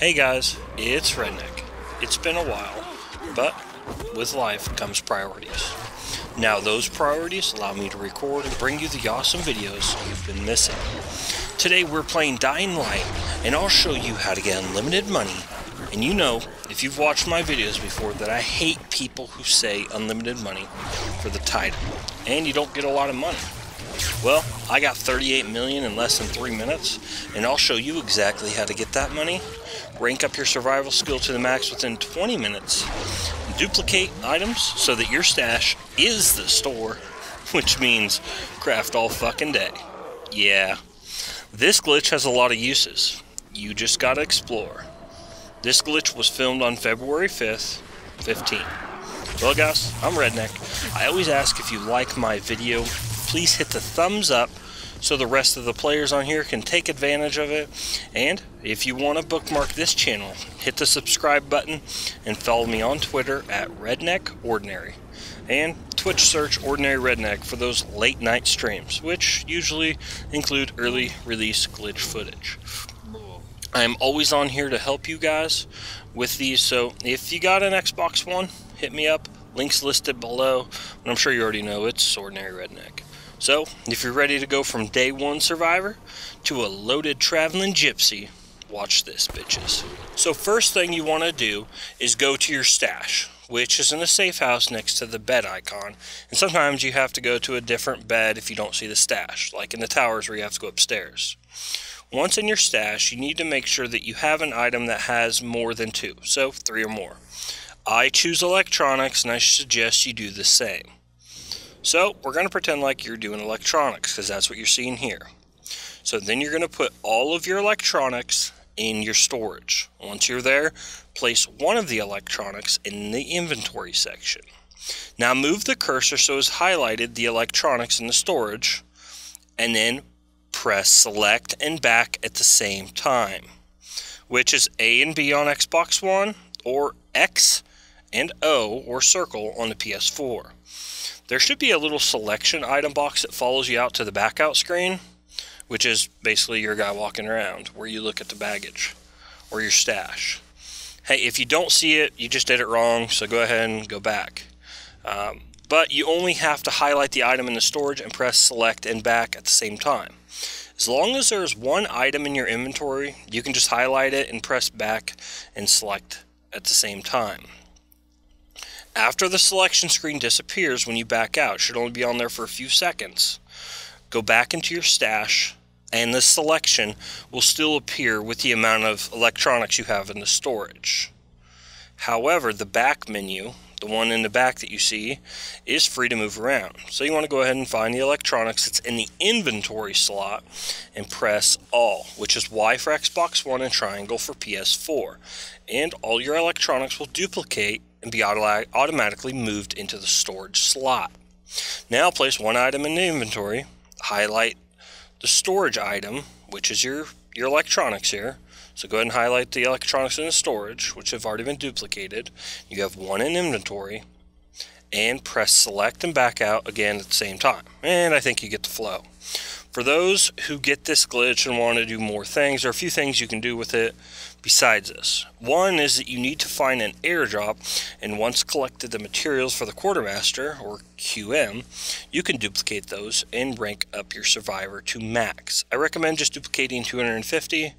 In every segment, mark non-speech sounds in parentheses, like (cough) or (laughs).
Hey guys, it's Redneck. It's been a while, but with life comes priorities. Now, those priorities allow me to record and bring you the awesome videos you've been missing. Today, we're playing Dying Light, and I'll show you how to get unlimited money. And you know, if you've watched my videos before, that I hate people who say unlimited money for the title, and you don't get a lot of money. Well, I got 38 million in less than three minutes, and I'll show you exactly how to get that money, rank up your survival skill to the max within 20 minutes, duplicate items so that your stash is the store, (laughs) which means craft all fucking day. Yeah. This glitch has a lot of uses. You just gotta explore. This glitch was filmed on February 5th, 15. Well guys, I'm Redneck. I always ask if you like my video please hit the thumbs up so the rest of the players on here can take advantage of it. And if you want to bookmark this channel, hit the subscribe button and follow me on Twitter at Redneck Ordinary. And Twitch search Ordinary Redneck for those late night streams, which usually include early release glitch footage. I am always on here to help you guys with these, so if you got an Xbox One, hit me up. Links listed below, and I'm sure you already know it's Ordinary Redneck. So, if you're ready to go from day one survivor to a loaded traveling gypsy, watch this, bitches. So, first thing you want to do is go to your stash, which is in a safe house next to the bed icon. And sometimes you have to go to a different bed if you don't see the stash, like in the towers where you have to go upstairs. Once in your stash, you need to make sure that you have an item that has more than two, so three or more. I choose electronics, and I suggest you do the same. So we're going to pretend like you're doing electronics because that's what you're seeing here. So then you're going to put all of your electronics in your storage. Once you're there, place one of the electronics in the inventory section. Now move the cursor so it's highlighted the electronics in the storage and then press select and back at the same time, which is A and B on Xbox One or X and O or circle on the PS4. There should be a little selection item box that follows you out to the back out screen, which is basically your guy walking around where you look at the baggage or your stash. Hey, if you don't see it, you just did it wrong, so go ahead and go back. Um, but you only have to highlight the item in the storage and press select and back at the same time. As long as there's one item in your inventory, you can just highlight it and press back and select at the same time. After the selection screen disappears when you back out, it should only be on there for a few seconds, go back into your stash and the selection will still appear with the amount of electronics you have in the storage. However, the back menu, the one in the back that you see, is free to move around. So you want to go ahead and find the electronics that's in the inventory slot and press all, which is Y for Xbox One and triangle for PS4. And all your electronics will duplicate and be automatically moved into the storage slot. Now place one item in the inventory, highlight the storage item, which is your, your electronics here. So go ahead and highlight the electronics in the storage, which have already been duplicated. You have one in inventory, and press select and back out again at the same time. And I think you get the flow. For those who get this glitch and want to do more things, there are a few things you can do with it besides this. One is that you need to find an airdrop, and once collected the materials for the quartermaster, or QM, you can duplicate those and rank up your survivor to max. I recommend just duplicating 250.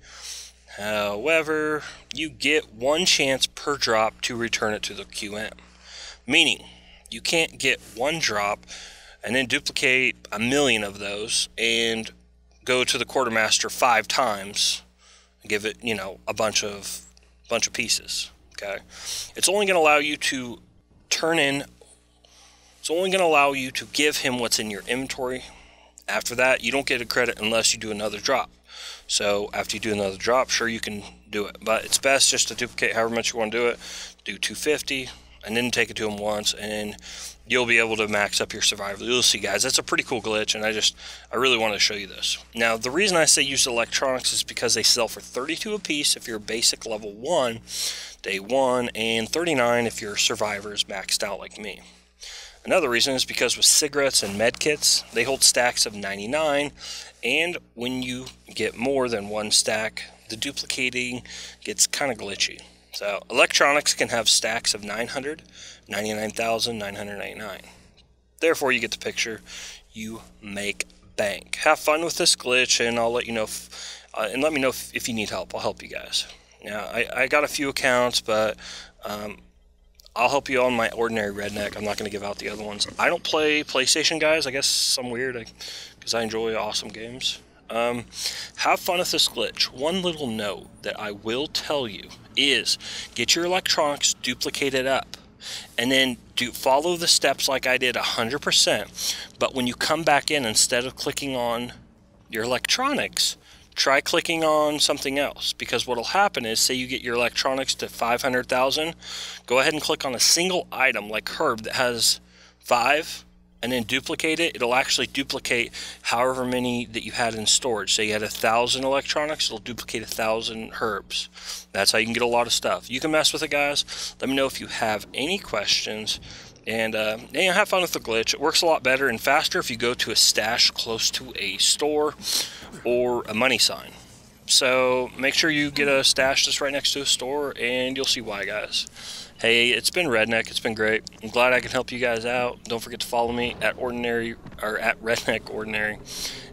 However, you get one chance per drop to return it to the QM. Meaning, you can't get one drop and then duplicate a million of those and go to the quartermaster five times give it you know a bunch of bunch of pieces okay? It's only going to allow you to turn in it's only going to allow you to give him what's in your inventory. After that you don't get a credit unless you do another drop. So after you do another drop sure you can do it but it's best just to duplicate however much you want to do it. Do 250 and then take it to him once and you'll be able to max up your survival. You'll see guys, that's a pretty cool glitch and I just, I really want to show you this. Now the reason I say use electronics is because they sell for 32 a piece if you're basic level 1, day 1, and 39 if your survivor is maxed out like me. Another reason is because with cigarettes and medkits, they hold stacks of 99 and when you get more than one stack, the duplicating gets kind of glitchy. So electronics can have stacks of 900, 99,999. Therefore, you get the picture. You make bank. Have fun with this glitch, and I'll let you know. If, uh, and let me know if, if, you need help. I'll help you guys. Now, I, I got a few accounts, but um, I'll help you on my ordinary redneck. I'm not going to give out the other ones. I don't play PlayStation, guys. I guess I'm weird because I, I enjoy awesome games. Um, have fun with this glitch. One little note that I will tell you is get your electronics duplicated up and then do follow the steps like I did 100%. But when you come back in, instead of clicking on your electronics, try clicking on something else because what will happen is say you get your electronics to 500,000 go ahead and click on a single item like herb that has five and then duplicate it, it'll actually duplicate however many that you had in storage. Say you had a thousand electronics, it'll duplicate a thousand herbs. That's how you can get a lot of stuff. You can mess with it, guys. Let me know if you have any questions. And uh, yeah, have fun with the glitch. It works a lot better and faster if you go to a stash close to a store or a money sign. So make sure you get a stash that's right next to a store, and you'll see why, guys. Hey, it's been Redneck. It's been great. I'm glad I can help you guys out. Don't forget to follow me at Ordinary or at Redneck Ordinary.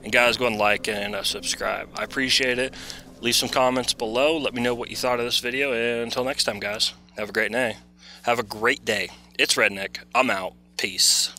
And guys, go and like and uh, subscribe. I appreciate it. Leave some comments below. Let me know what you thought of this video. And until next time, guys, have a great day. Have a great day. It's Redneck. I'm out. Peace.